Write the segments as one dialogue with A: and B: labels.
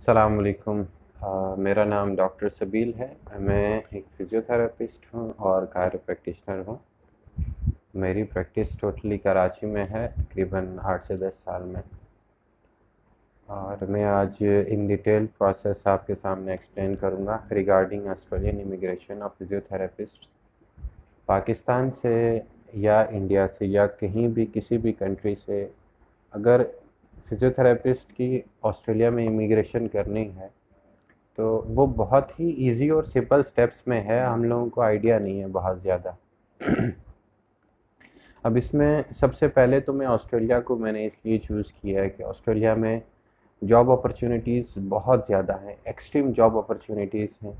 A: सलामकुम मेरा नाम डॉक्टर सबील है। मैं एक फ़िज़ियोथेरेपिस्ट हूँ और कायरो प्रैक्टिशनर हूँ। मेरी प्रैक्टिस टोटली कराची में है, तकरीबन आठ से दस साल में। और मैं आज इन डिटेल प्रोसेस आपके सामने एक्सप्लेन करूँगा regarding Australian immigration of physiotherapist Pakistan से या इंडिया से या कहीं भी किसी भी कंट्री से अगर फ़िज़ियोथेरेपिस्ट की ऑस्ट्रेलिया में इमिग्रेशन करनी है तो वो बहुत ही इजी और सिंपल स्टेप्स में है। हम लोगों को आइडिया नहीं है बहुत ज़्यादा। अब इसमें सबसे पहले तो मैं ऑस्ट्रेलिया को मैंने इसलिए चूज़ किया है कि ऑस्ट्रेलिया में जॉब अपॉर्चुनिटीज़ बहुत ज़्यादा हैं एक्सट्रीम जॉब अपॉर्चुनिटीज़ हैं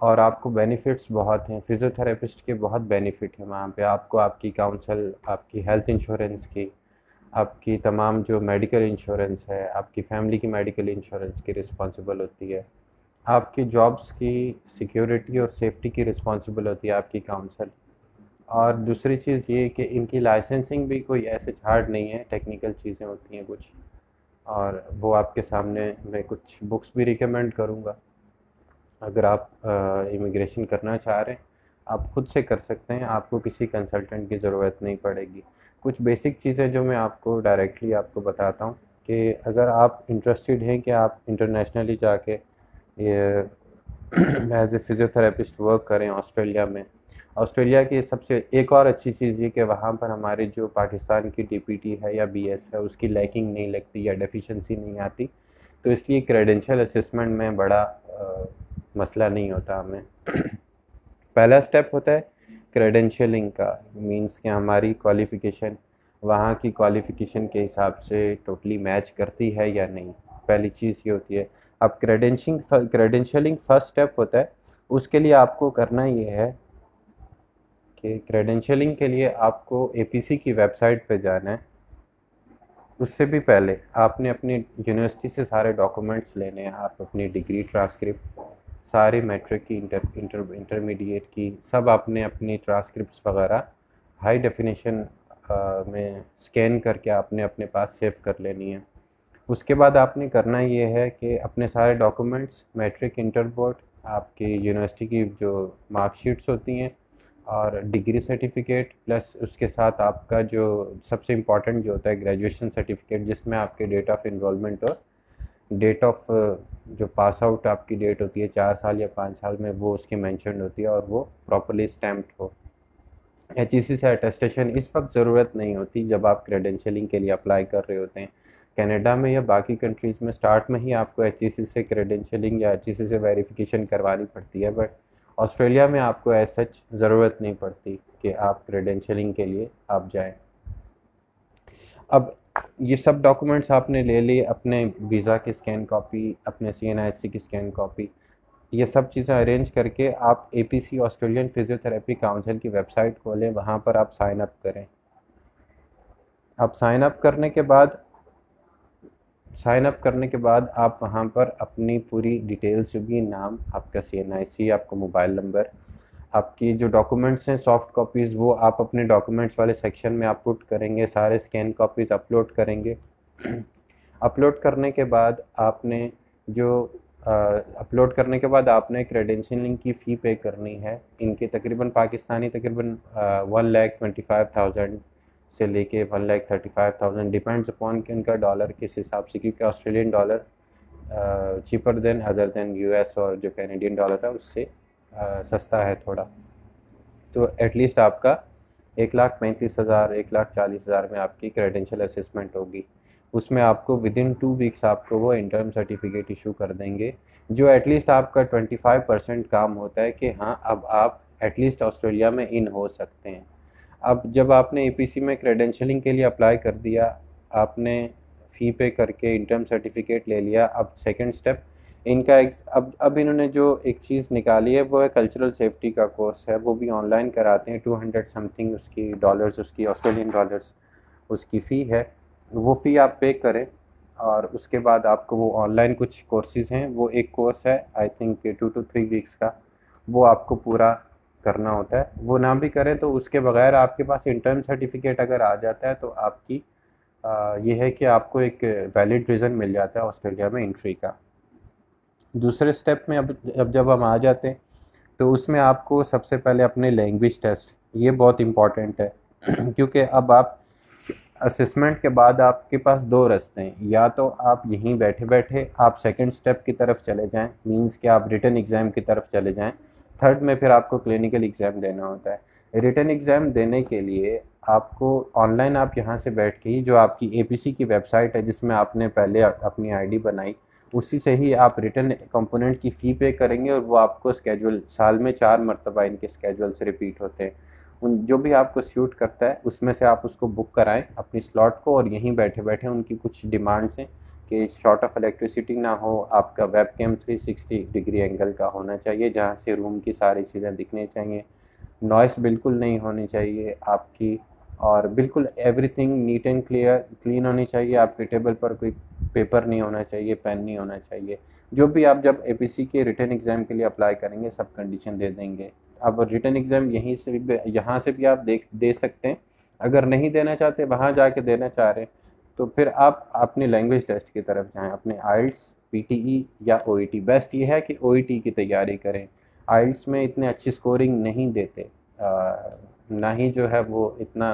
A: और आपको बेनिफिट्स बहुत हैं। फ़िज़ियोथेरेपिस्ट के बहुत बेनिफिट हैं वहाँ पे। आपको आपकी काउंसल आपकी हेल्थ इंश्योरेंस की आपकी तमाम जो मेडिकल इंश्योरेंस है, आपकी फैमिली की मेडिकल इंश्योरेंस की रिस्पॉन्सिबल होती है, आपकी जॉब्स की सिक्योरिटी और सेफ्टी की रिस्पॉन्सिबल होती है आपकी काउंसिल और दूसरी चीज़ ये कि इनकी लाइसेंसिंग भी कोई ऐसे हार्ड नहीं है टेक्निकल चीज़ें होती हैं कुछ, और वो आपके सामने मैं कुछ बुक्स भी रिकमेंड करूँगा। अगर आप इमिग्रेशन करना चाह रहे हैं आप खुद से कर सकते हैं आपको किसी कंसल्टेंट की ज़रूरत नहीं पड़ेगी। कुछ बेसिक चीज़ें जो मैं आपको डायरेक्टली आपको बताता हूँ कि अगर आप इंटरेस्टेड हैं कि आप इंटरनेशनली जाके एज ए फ़िज़ियोथेरेपिस्ट वर्क करें ऑस्ट्रेलिया में। ऑस्ट्रेलिया की सबसे एक और अच्छी चीज़ ये कि वहाँ पर हमारे जो पाकिस्तान की डीपीटी है या बीएस है उसकी लैकिंग नहीं लगती या डेफिशिएंसी नहीं आती। तो इसलिए क्रेडेंशियल असेसमेंट में बड़ा आ, मसला नहीं होता हमें। पहला स्टेप होता है क्रेडेंशियलिंग का। मींस कि हमारी क्वालिफ़िकेशन वहाँ की क्वालिफ़िकेशन के हिसाब से टोटली मैच करती है या नहीं। पहली चीज़ ये होती है। अब क्रेडेंशिंग क्रेडेंशियलिंग फ़र्स्ट स्टेप होता है। उसके लिए आपको करना ये है कि क्रेडेंशियलिंग के लिए आपको एपीसी की वेबसाइट पे जाना है। उससे भी पहले आपने अपनी यूनिवर्सिटी से सारे डॉक्यूमेंट्स लेने हैं। आप अपनी डिग्री ट्रांसक्रिप्ट सारे मैट्रिक की इंटर इंटर इंटरमीडिएट की, सब आपने अपनी ट्रांसक्रिप्ट वगैरह हाई डेफिनेशन में स्कैन करके आपने अपने पास सेव कर लेनी है। उसके बाद आपने करना ये है कि अपने सारे डॉक्यूमेंट्स मैट्रिक इंटर बोर्ड आपकी यूनिवर्सिटी की जो मार्कशीट्स होती हैं और डिग्री सर्टिफिकेट प्लस उसके साथ आपका जो सबसे इंपॉर्टेंट जो होता है ग्रेजुएशन सर्टिफिकेट जिसमें आपके डेट ऑफ़ इनरोलमेंट और डेट ऑफ़ जो पास आउट आपकी डेट होती है, चार साल या पाँच साल में वो उसकी मैंशन होती है और वो प्रॉपरली स्टैम्प्ड हो। एच से अटेस्टेशन इस वक्त ज़रूरत नहीं होती जब आप क्रेडेंशियलिंग के लिए अप्लाई कर रहे होते हैं। कनाडा में या बाकी कंट्रीज़ में स्टार्ट में ही आपको एच से क्रेडेंशियलिंग या एच से वेरिफिकेशन करवानी पड़ती है बट ऑस्ट्रेलिया में आपको ऐसा सच ज़रूरत नहीं पड़ती कि आप क्रेडेंशियलिंग के लिए आप जाएँ। अब ये सब डॉक्यूमेंट्स आपने ले लिए, अपने वीज़ा की स्कैन कॉपी अपने सीएनआईसी की स्कैन कॉपी ये सब चीज़ें अरेंज करके आप एपीसी ऑस्ट्रेलियन फिज़ियोथेरेपी काउंसिल की वेबसाइट खोलें, वहाँ पर आप साइन अप करें। आप साइन अप करने के बाद साइन अप करने के बाद आप वहाँ पर अपनी पूरी डिटेल्स जो भी नाम आपका सीएनआईसी आपका मोबाइल नंबर आपकी जो डॉक्यूमेंट्स हैं सॉफ्ट कॉपीज़ वो आप अपने डॉक्यूमेंट्स वाले सेक्शन में पुट करेंगे, सारे स्कैन कॉपीज़ अपलोड करेंगे। अपलोड करने के बाद आपने जो अपलोड करने के बाद आपने क्रेडेंशियलिंग की फ़ी पे करनी है। इनके तकरीबन पाकिस्तानी तकरीबन one lakh twenty five thousand से लेके one lakh thirty five thousand depends upon कि इनका डॉलर किस हिसाब से, क्योंकि Australian dollar cheaper than other than US और जो कैनेडियन डॉलर है, उससे सस्ता है थोड़ा। तो एटलीस्ट आपका एक लाख पैंतीस हज़ार, एक लाख चालीस हज़ार में आपकी क्रेडेंशियल असेसमेंट होगी। उसमें आपको विद इन टू वीक्स आपको वो इंटर्म सर्टिफिकेट इशू कर देंगे, जो एटलीस्ट आपका ट्वेंटी फाइव परसेंट काम होता है कि हाँ अब आप एटलीस्ट ऑस्ट्रेलिया में इन हो सकते हैं। अब जब आपने एपीसी में क्रेडेंशलिंग के लिए अप्लाई कर दिया, आपने फ़ी पे करके इंटर्म सर्टिफिकेट ले लिया, अब सेकेंड स्टेप इनका एक अब अब इन्होंने जो एक चीज़ निकाली है वो है कल्चरल सेफ्टी का कोर्स है। वो भी ऑनलाइन कराते हैं टू हंड्रेड समथिंग उसकी डॉलर्स उसकी ऑस्ट्रेलियन डॉलर्स उसकी फ़ी है। वो फ़ी आप पे करें और उसके बाद आपको वो ऑनलाइन कुछ कोर्सेज हैं। वो एक कोर्स है I think two two three weeks का। वो आपको पूरा करना होता है। वो ना भी करें तो उसके बगैर आपके पास इंटर्न सर्टिफिकेट अगर आ जाता है तो आपकी आ, ये है कि आपको एक वैलिड रीज़न मिल जाता है ऑस्ट्रेलिया में इंट्री का। दूसरे स्टेप में अब अब जब हम आ जाते हैं तो उसमें आपको सबसे पहले अपने लैंग्वेज टेस्ट ये बहुत इंपॉर्टेंट है। क्योंकि अब आप असेसमेंट के बाद आपके पास दो रास्ते हैं। या तो आप यहीं बैठे बैठे आप सेकंड स्टेप की तरफ़ चले जाएँ मींस कि आप रिटर्न एग्ज़ाम की तरफ़ चले जाएँ। थर्ड में फिर आपको क्लिनिकल एग्ज़ाम देना होता है। रिटर्न एग्ज़ाम देने के लिए आपको ऑनलाइन आप यहाँ से बैठ के ही, जो आपकी एपीसी की वेबसाइट है, जिसमें आपने पहले अपनी आईडी बनाई उसी से ही आप रिटर्न कंपोनेंट की फ़ी पे करेंगे और वो आपको स्केजुअल साल में चार मरतबा इनके स्केजुअल से रिपीट होते हैं। उन, जो भी आपको सूट करता है, उसमें से आप उसको बुक कराएँ अपनी स्लॉट को और यहीं बैठे बैठे उनकी कुछ डिमांड्स हैं कि शॉर्ट ऑफ़ इलेक्ट्रिसिटी ना हो, आपका web cam three degree angle का होना चाहिए, जहाँ से रूम की सारी चीज़ें दिखनी चाहिए। नॉइस बिल्कुल नहीं होनी चाहिए, आपकी और बिल्कुल everything neat and clear clean होनी चाहिए। आपके टेबल पर कोई पेपर नहीं होना चाहिए पेन नहीं होना चाहिए। जो भी आप जब एपीसी के रिटर्न एग्ज़ाम के लिए अप्लाई करेंगे सब कंडीशन दे देंगे। अब रिटर्न एग्ज़ाम यहीं से भी यहाँ से भी आप देख दे सकते हैं। अगर नहीं देना चाहते वहाँ जाके देना चाह रहे तो फिर आप अपने लैंग्वेज टेस्ट की तरफ़ जाएँ अपने आइल्स पीटीई या ओईटी बेस्ट ये है कि ओईटी की तैयारी करें। आइल्स में इतने अच्छी स्कोरिंग नहीं देते। आ, ना ही जो है वो इतना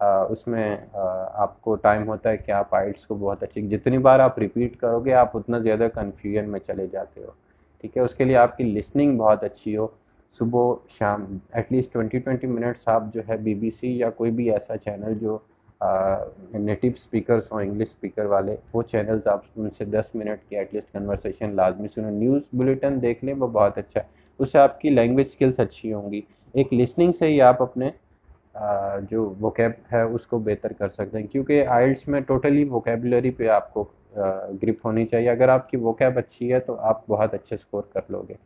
A: उसमें आपको टाइम होता है कि आप आइट्स को बहुत अच्छी, जितनी बार आप रिपीट करोगे, आप उतना ज़्यादा कन्फ्यूज़न में चले जाते हो। ठीक है? उसके लिए आपकी लिसनिंग बहुत अच्छी हो। सुबह, शाम एटलीस्ट ट्वेंटी ट्वेंटी मिनट्स आप जो है बीबीसी या कोई भी ऐसा चैनल जो नेटिव स्पीकर्स हों इंग्लिश स्पीकर वाले, वो चैनल्स आप उनसे दस मिनट की एटलीस्ट कन्वर्सेशन लाजमी सुनो। न्यूज़ बुलेटिन देख लें, वो बहुत अच्छा है। उससे आपकी लैंग्वेज स्किल्स अच्छी होंगी। एक लिसनिंग से ही आप अपने जो वोकेब है, उसको बेहतर कर सकते हैं, क्योंकि आइल्स में टोटली वोकेबलरी पे आपको ग्रिप होनी चाहिए। अगर आपकी वोकेब अच्छी है तो आप बहुत अच्छे स्कोर कर लोगे।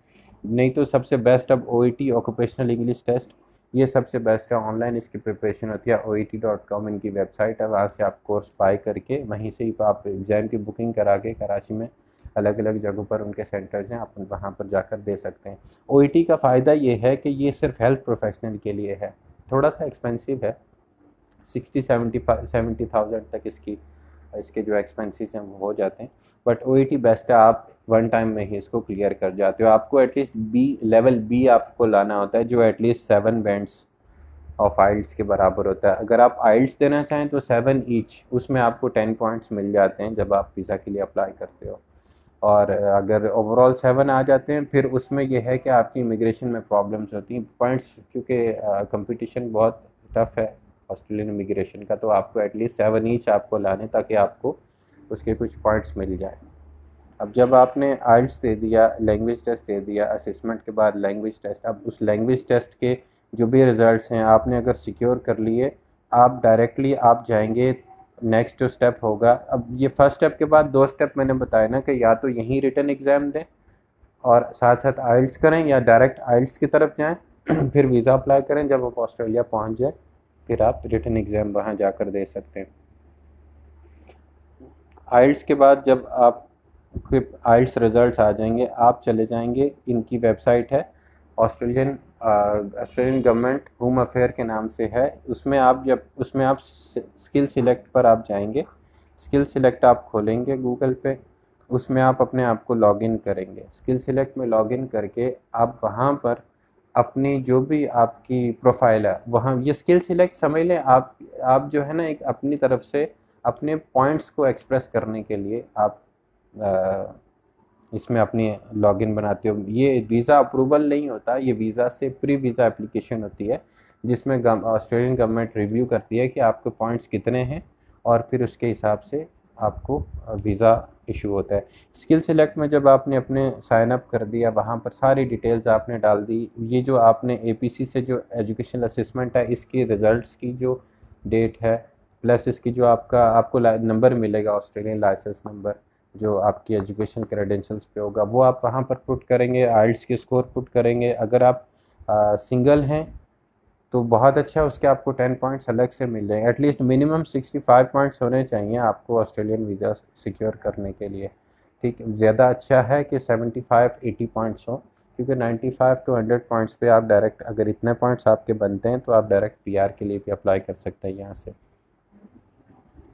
A: नहीं तो सबसे बेस्ट अब ओ ऑक्यूपेशनल इंग्लिश टेस्ट ये सबसे बेस्ट है। ऑनलाइन इसकी प्रिपरेशन होती है। ओ कॉम इनकी वेबसाइट है। वहाँ से आप कोर्स बाय करके, वहीं से ही आप एग्ज़ाम की बुकिंग करा के, कराची में अलग अलग जगहों पर उनके सेंटर्स हैं। आप वहाँ पर जाकर दे सकते हैं। ओ e का फ़ायदा ये है कि ये सिर्फ़ हेल्थ प्रोफेशनल के लिए है। थोड़ा सा एक्सपेंसिव है। Sixty seventy five seventy thousand तक इसकी, इसके जो एक्सपेंसेस हैं, वो हो जाते हैं। बट ओ बेस्ट है, आप वन टाइम में ही इसको क्लियर कर जाते हो। आपको एटलीस्ट बी लेवल बी आपको लाना होता है, जो at least seven bands of IELTS के बराबर होता है। अगर आप आइल्स देना चाहें तो सेवन ईच उसमें आपको टेन पॉइंट्स मिल जाते हैं, जब आप वीज़ा के लिए अप्लाई करते हो। और अगर ओवरऑल सेवन आ जाते हैं, फिर उसमें यह है कि आपकी इमिग्रेशन में प्रॉब्लम्स होती हैं। पॉइंट्स क्योंकि कंपटीशन बहुत टफ़ है ऑस्ट्रेलियन इमिग्रेशन का तो आपको एटलीस्ट सेवन ईच आपको लाने ताकि आपको उसके कुछ पॉइंट्स मिल जाए। अब जब आपने आइल्स दे दिया लैंग्वेज टेस्ट दे दिया असेसमेंट के बाद लैंग्वेज टेस्ट अब उस लैंग्वेज टेस्ट के जो भी रिज़ल्ट हैं, आपने अगर सिक्योर कर लिए, आप डायरेक्टली आप जाएँगे नेक्स्ट जो स्टेप होगा, अब ये फ़र्स्ट स्टेप के बाद दो स्टेप मैंने बताया ना कि या तो यहीं रिटर्न एग्ज़ाम दें और साथ साथ आइल्स करें या डायरेक्ट आइल्स की तरफ़ जाएँ, फिर वीज़ा अप्लाई करें जब आप ऑस्ट्रेलिया पहुँच जाए, फिर आप रिटर्न एग्ज़ाम वहाँ जाकर दे सकते हैं। आइल्स के बाद जब आप आइल्स रिज़ल्ट आ जाएँगे, आप चले जाएँगे, इनकी वेबसाइट है Australian Australian government home affair के नाम से है। उसमें आप जब उसमें आप स्किल सिलेक्ट पर आप जाएँगे स्किल सिलेक्ट आप खोलेंगे गूगल पे उसमें आप अपने आप को लॉगिन करेंगे। स्किल सिलेक्ट में लॉगिन करके आप वहाँ पर अपनी जो भी आपकी प्रोफ़ाइल है वहाँ ये स्किल सिलेक्ट समझ लें आप आप जो है ना एक अपनी तरफ़ से अपने पॉइंट्स को एक्सप्रेस करने के लिए आप आ, इसमें अपनी लॉगिन बनाते हो। ये वीज़ा अप्रूवल नहीं होता, ये वीज़ा से प्री वीज़ा एप्लीकेशन होती है, जिसमें ऑस्ट्रेलियन गवर्नमेंट रिव्यू करती है कि आपके पॉइंट्स कितने हैं और फिर उसके हिसाब से आपको वीज़ा इशू होता है। स्किल सेलेक्ट में जब आपने अपने साइन अप कर दिया, वहाँ पर सारी डिटेल्स आपने डाल दी, ये जो आपने एपीसी से जो एजुकेशन असिसमेंट है, इसकी रिज़ल्ट्स की जो डेट है प्लस इसकी जो आपका, आपको नंबर मिलेगा ऑस्ट्रेलियन लाइसेंस नंबर जो आपकी एजुकेशन क्रेडेंशल्स पे होगा वो आप वहाँ पर पुट करेंगे आइल्स के स्कोर पुट करेंगे। अगर आप आ, सिंगल हैं तो बहुत अच्छा उसके आपको टेन पॉइंट्स अलग से मिल जाएँगे। At least minimum sixty five points होने चाहिए आपको ऑस्ट्रेलियन वीज़ा सिक्योर करने के लिए। ठीक ज़्यादा अच्छा है कि सेवेंटी फाइव एटी पॉइंट्स हो क्योंकि ninety five two hundred points पे आप डायरेक्ट अगर इतने पॉइंट्स आपके बनते हैं तो आप डायरेक्ट पीआर के लिए भी अप्लाई कर सकते हैं यहाँ से।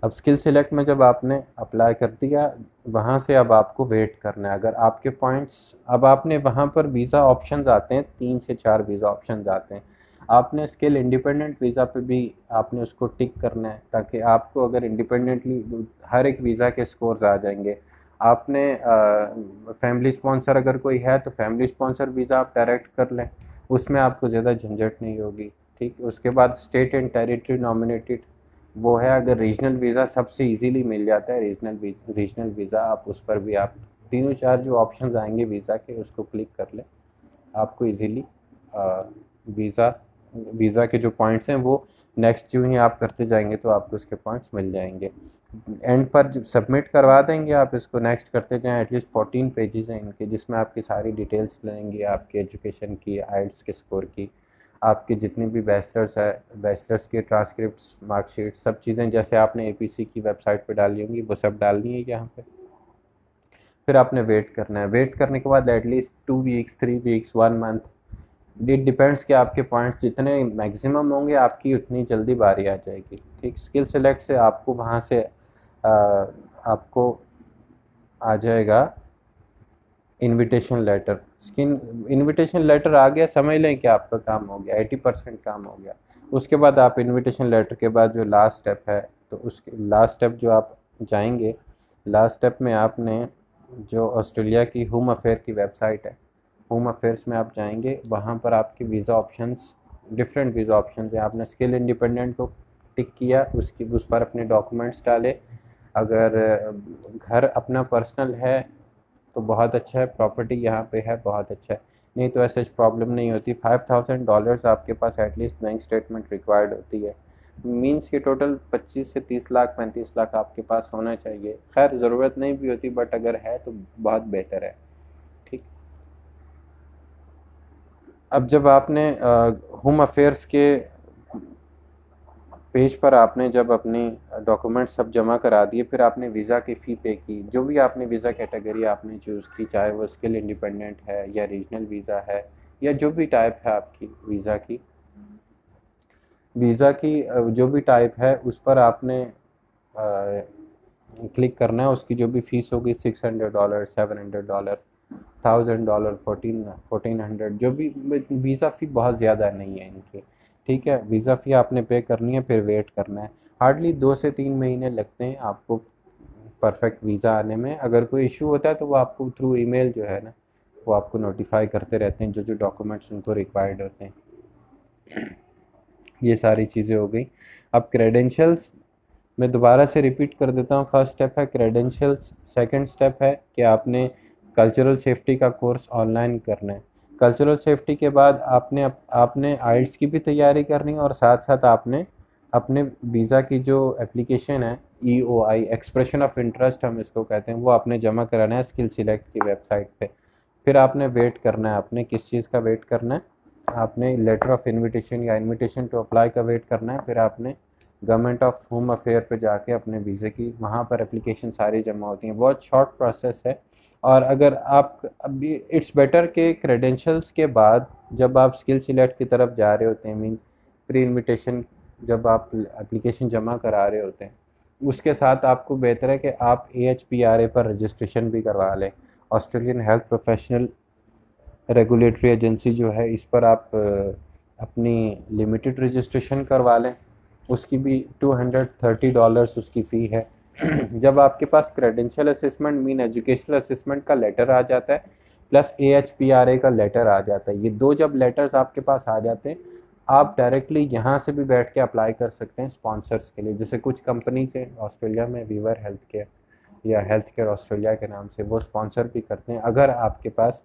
A: अब स्किल सिलेक्ट में जब आपने अप्लाई कर दिया, वहाँ से अब आपको वेट करना है। अगर आपके पॉइंट्स अब आपने वहाँ पर वीज़ा ऑप्शन आते हैं, तीन से चार वीज़ा ऑप्शन आते हैं। आपने स्किल इंडिपेंडेंट वीज़ा पे भी आपने उसको टिक करना है, ताकि आपको अगर इंडिपेंडेंटली हर एक वीज़ा के स्कोर्स आ जाएँगे। आपने फैमिली स्पॉन्सर अगर कोई है तो फैमिली स्पॉन्सर वीज़ा आप डायरेक्ट कर लें। उसमें आपको ज़्यादा झंझट नहीं होगी, ठीक? उसके बाद स्टेट एंड टेरिटरी नॉमिनेटेड वो है, अगर रीजनल वीज़ा सबसे इजीली मिल जाता है रीजनल रीजनल वीज़ा आप उस पर भी, आप तीनों चार जो ऑप्शन आएँगे वीज़ा के, उसको क्लिक कर लें। आपको इजीली वीज़ा वीज़ा के जो पॉइंट्स हैं, वो नेक्स्ट जो ही आप करते जाएँगे तो आपको उसके पॉइंट्स मिल जाएँगे। एंड पर जब सबमिट करवा देंगे आप इसको नेक्स्ट करते जाएँ एटलीस्ट फोर्टीन पेजेस हैं इनके, जिसमें आपकी सारी डिटेल्स लेंगे आपके एजुकेशन की आइल्स के स्कोर की आपके जितने भी बैचलर्स है बैचलर्स के ट्रांसक्रिप्ट मार्कशीट सब चीज़ें जैसे आपने एपीसी की वेबसाइट पर डाली होंगी वो सब डालनी है यहाँ पर फिर आपने वेट करना है। वेट करने के बाद at least two weeks three weeks one month it depends कि आपके पॉइंट्स जितने मैक्सिमम होंगे आपकी उतनी जल्दी बारी आ जाएगी। ठीक? स्किल सेलेक्ट से आपको वहाँ से आ, आपको आ जाएगा invitation letter skill invitation letter आ गया समझ लें कि आपका काम हो गया एटी परसेंट काम हो गया। उसके बाद आप इनविटेशन लेटर के बाद जो लास्ट स्टेप है तो उसके लास्ट स्टेप जो आप जाएँगे लास्ट स्टेप में आपने जो ऑस्ट्रेलिया की होम अफेयर की वेबसाइट है होम अफेयर्स में आप जाएँगे, वहाँ पर आपके visa options different visa option है। आपने स्किल इंडिपेंडेंट को टिक किया, उसकी, उस पर अपने डॉक्यूमेंट्स डाले। अगर, घर अपना पर्सनल है तो बहुत अच्छा है प्रॉपर्टी यहाँ पे है, बहुत अच्छा है। नहीं तो ऐसे प्रॉब्लम नहीं होती। फाइव थाउज़ेंड डॉलर्स आपके पास at least bank statement required होती है। मीन्स के टोटल 25 से 30 लाख 35 लाख आपके पास होना चाहिए। खैर, ज़रूरत नहीं भी होती बट अगर है तो बहुत बेहतर है। ठीक? अब जब आपने होम अफेयर्स के पेज पर आपने जब अपनी डॉक्यूमेंट सब जमा करा दिए फिर आपने वीज़ा की फ़ी पे की जो भी आपने वीज़ा कैटेगरी आपने चूज़ की चाहे वो स्किल इंडिपेंडेंट है या रीजनल वीज़ा है या जो भी टाइप है आपकी वीज़ा की वीज़ा की जो भी टाइप है उस पर आपने आ, क्लिक करना है उसकी जो भी फ़ीस होगी six hundred dollar seven hundred dollar thousand dollar fourteen fourteen hundred जो भी वीज़ा फ़ी बहुत ज़्यादा नहीं है इनकी। ठीक है? वीज़ा फ़ी आपने पे करनी है, फिर वेट करना है। हार्डली दो से तीन महीने लगते हैं आपको परफेक्ट वीज़ा आने में। अगर कोई इशू होता है तो वो आपको थ्रू ईमेल जो है ना, वो आपको नोटिफाई करते रहते हैं, जो जो डॉक्यूमेंट्स उनको रिक्वायर्ड होते हैं। ये सारी चीज़ें हो गई। अब क्रेडेंशियल्स मैं दोबारा से रिपीट कर देता हूँ। फ़र्स्ट स्टेप है क्रेडेंशियल्स सेकंड स्टेप है कि आपने कल्चरल सेफ्टी का कोर्स ऑनलाइन करना है। कल्चरल सेफ्टी के बाद आपने आपने आइल्स की भी तैयारी करनी है और साथ साथ आपने अपने वीज़ा की जो एप्लीकेशन है E O I expression of interest हम इसको कहते हैं, वो आपने जमा कराना है स्किल सिलेक्ट की वेबसाइट पे। फिर आपने वेट करना है, आपने किस चीज़ का वेट करना है, आपने लेटर ऑफ़ इनविटेशन या इनविटेशन टू अप्लाई का वेट करना है, फिर आपने गवर्नमेंट ऑफ़ होम अफेयर पे जाके अपने वीज़े की, वहाँ पर एप्लीकेशन सारी जमा होती हैं। बहुत शॉर्ट प्रोसेस है और अगर आप अभी इट्स बेटर के क्रेडेंशियल्स के बाद जब आप स्किल सिलेक्ट की तरफ़ जा रहे होते हैं मीन प्री इनविटेशन जब आप एप्लीकेशन जमा करा रहे होते हैं, उसके साथ आपको बेहतर है कि आप A H P R A पर रजिस्ट्रेशन भी करवा लें। Australian health professional regulatory agency जो है, इस पर आप अपनी लिमिटेड रजिस्ट्रेशन करवा लें। उसकी भी टू हंड्रेड थर्टी डॉलर्स उसकी फ़ी है। जब आपके पास credential assessment mean educational assessment का लेटर आ जाता है plus A H P R A का लेटर आ जाता है, ये दो जब लेटर्स आपके पास आ जाते हैं, आप डायरेक्टली यहाँ से भी बैठ के अप्लाई कर सकते हैं स्पॉन्सर्स के लिए। जैसे कुछ कंपनीज़ से ऑस्ट्रेलिया में वीवर हेल्थ केयर या हेल्थ केयर ऑस्ट्रेलिया के नाम से वो स्पॉन्सर भी करते हैं। अगर आपके पास,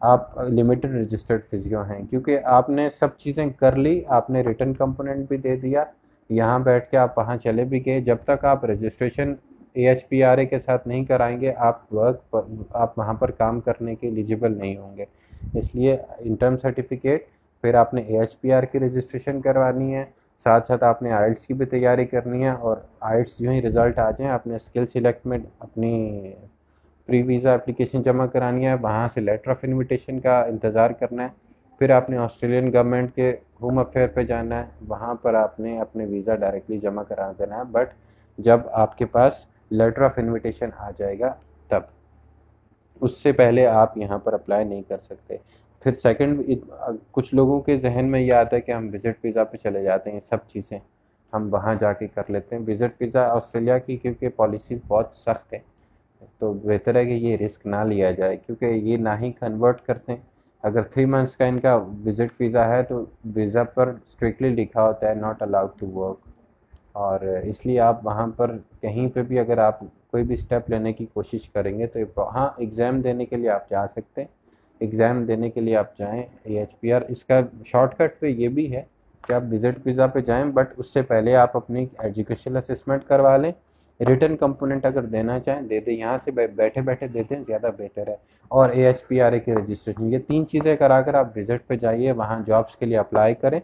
A: आप लिमिटेड रजिस्टर्ड फिजियो हैं, क्योंकि आपने सब चीज़ें कर ली, आपने रिटर्न कंपोनेंट भी दे दिया यहाँ बैठ के आप वहाँ चले भी गए। जब तक आप रजिस्ट्रेशन ए के साथ नहीं कराएँगे आप वर्क पर, आप वहाँ पर काम करने के एलिजिबल नहीं होंगे। इसलिए इंटर्म सर्टिफिकेट फिर आपने ए की रजिस्ट्रेशन करवानी है। साथ साथ आपने आइट्स की भी तैयारी करनी है और आइट्स जो ही रिज़ल्ट आ जाएँ आपने स्किल सिलेक्ट में अपनी प्री वीज़ा एप्लीकेशन जमा करानी है। वहाँ से लेटर ऑफ़ इनविटेशन का इंतज़ार करना है। फिर आपने ऑस्ट्रेलियन गवर्नमेंट के होम अफेयर पे जाना है, वहाँ पर आपने अपने वीज़ा डायरेक्टली जमा करा देना है, बट जब आपके पास लेटर ऑफ़ इनविटेशन आ जाएगा तब। उससे पहले आप यहाँ पर अप्लाई नहीं कर सकते। फिर सेकंड कुछ लोगों के जहन में ये आता है कि हम विज़िट वीज़ा पे चले जाते हैं, सब चीज़ें हम वहाँ जाके कर लेते हैं। विज़िट वीज़ा ऑस्ट्रेलिया की, क्योंकि पॉलिसी बहुत सख्त है तो बेहतर है कि ये रिस्क ना लिया जाए, क्योंकि ये ना ही कन्वर्ट करते हैं। अगर थ्री मंथ्स का इनका विज़िट वीज़ा है तो वीज़ा पर स्ट्रिक्टली लिखा होता है नॉट अलाउड टू वर्क और इसलिए आप वहाँ पर कहीं पे भी अगर आप कोई भी स्टेप लेने की कोशिश करेंगे तो हाँ एग्ज़ाम देने के लिए आप जा सकते हैं। एग्ज़ाम देने के लिए आप जाएँ ए इसका शॉर्टकट पे ये भी है कि आप विज़िट वीज़ा पे जाएँ बट उससे पहले आप अपनी एजुकेशनल असेसमेंट करवा लें। रिटर्न कंपोनेंट अगर देना चाहें, दे दें। यहाँ से बैठे बैठे दे दें, ज़्यादा बेहतर है। और A H P R A की रजिस्ट्रेशन ये तीन चीज़ें करा कर आप विज़िट पर जाइए, वहाँ जॉब्स के लिए अप्लाई करें।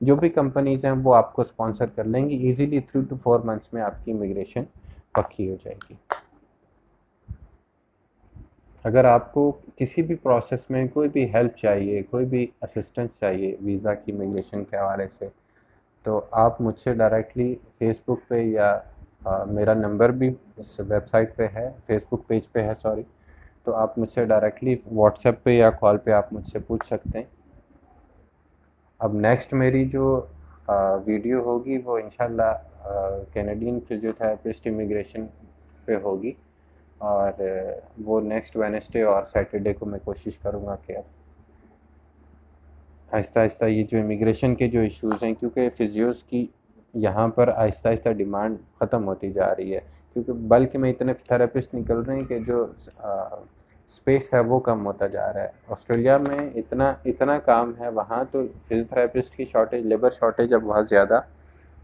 A: जो भी कंपनीज़ हैं, वो आपको स्पॉन्सर कर लेंगी। Easily three two four months में आपकी इमिग्रेशन पक्की हो जाएगी। अगर आपको किसी भी प्रोसेस में कोई भी हेल्प चाहिए, कोई भी असिस्टेंस चाहिए वीज़ा की इमिग्रेशन के हवाले से तो आप मुझसे डायरेक्टली फेसबुक पे या आ, मेरा नंबर भी इस वेबसाइट पे है फेसबुक पेज पे है सॉरी तो आप मुझसे डायरेक्टली व्हाट्सएप पे या कॉल पे आप मुझसे पूछ सकते हैं। अब नेक्स्ट मेरी जो आ, वीडियो होगी वो इंशाल्लाह कैनेडियन फिजियोथेरेपिस्ट इमिग्रेशन पे होगी। और वो नेक्स्ट वेनसडे और सैटरडे को मैं कोशिश करूँगा कि अब आहिस्ता आहिस्ता ये जो इमिग्रेशन के जो इश्यूज़ हैं क्योंकि फिजियोज़ की यहाँ पर आहिस्ता आहिस्ता डिमांड ख़त्म होती जा रही है क्योंकि बल्कि में इतने थेरेपिस्ट निकल रहे हैं कि जो आ, स्पेस है वो कम होता जा रहा है। ऑस्ट्रेलिया में इतना इतना काम है वहाँ तो फिजियोथेरेपिस्ट की शॉर्टेज लेबर शॉर्टेज है बहुत ज़्यादा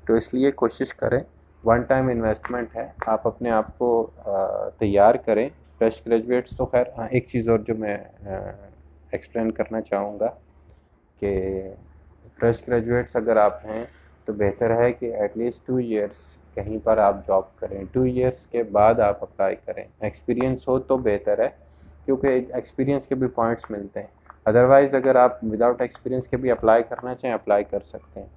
A: तो इसलिए कोशिश करें वन टाइम इन्वेस्टमेंट है आप अपने आप को तैयार करें। फ्रेश ग्रेजुएट्स तो खैर हाँ एक चीज़ और जो मैं एक्सप्लेन करना चाहूँगा कि फ्रेश ग्रेजुएट्स अगर आप हैं तो बेहतर है कि एटलीस्ट टू ईयर्स कहीं पर आप जॉब करें। टू ईयर्स के बाद आप अप्लाई करें। एक्सपीरियंस हो तो बेहतर है, क्योंकि एक्सपीरियंस के भी पॉइंट्स मिलते हैं। अदरवाइज़ अगर आप विदाउट एक्सपीरियंस के भी अप्लाई करना चाहें अप्लाई कर सकते हैं।